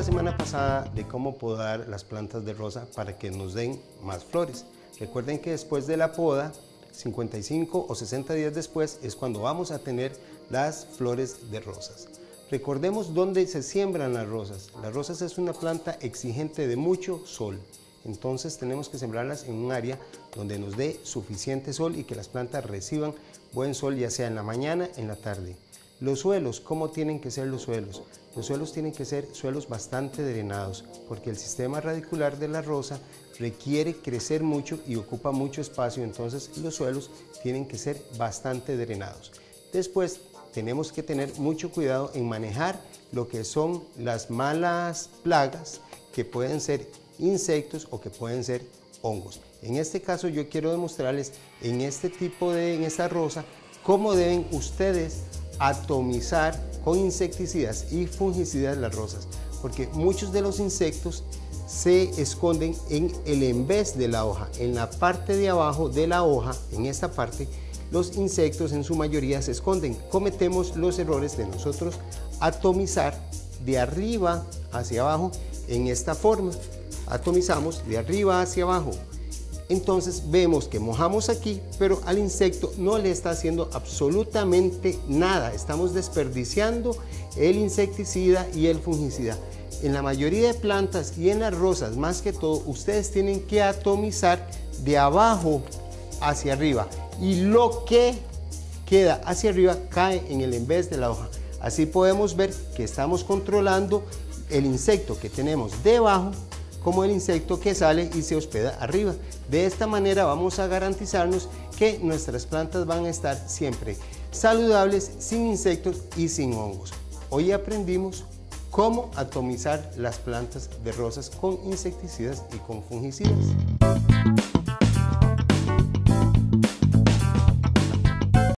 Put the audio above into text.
la semana pasada de cómo podar las plantas de rosa para que nos den más flores. Recuerden que después de la poda, 55 o 60 días después es cuando vamos a tener las flores de rosas. Recordemos dónde se siembran las rosas. Las rosas es una planta exigente de mucho sol. Entonces tenemos que sembrarlas en un área donde nos dé suficiente sol y que las plantas reciban buen sol ya sea en la mañana, en la tarde. Los suelos, ¿cómo tienen que ser los suelos? Los suelos tienen que ser suelos bastante drenados porque el sistema radicular de la rosa requiere crecer mucho y ocupa mucho espacio, entonces los suelos tienen que ser bastante drenados. Después tenemos que tener mucho cuidado en manejar lo que son las malas plagas que pueden ser insectos o que pueden ser hongos. En este caso yo quiero demostrarles en este tipo de, en esta rosa, cómo deben ustedes atomizar con insecticidas y fungicidas las rosas, porque muchos de los insectos se esconden en el envés de la hoja, en la parte de abajo de la hoja, en esta parte, los insectos en su mayoría se esconden. Cometemos los errores de nosotros atomizar de arriba hacia abajo en esta forma atomizamos de arriba hacia abajo. Entonces vemos que mojamos aquí, pero al insecto no le está haciendo absolutamente nada. Estamos desperdiciando el insecticida y el fungicida. En la mayoría de plantas y en las rosas, más que todo, ustedes tienen que atomizar de abajo hacia arriba. Y lo que queda hacia arriba cae en el en vez de la hoja. Así podemos ver que estamos controlando el insecto que tenemos debajo como el insecto que sale y se hospeda arriba. De esta manera vamos a garantizarnos que nuestras plantas van a estar siempre saludables, sin insectos y sin hongos. Hoy aprendimos cómo atomizar las plantas de rosas con insecticidas y con fungicidas.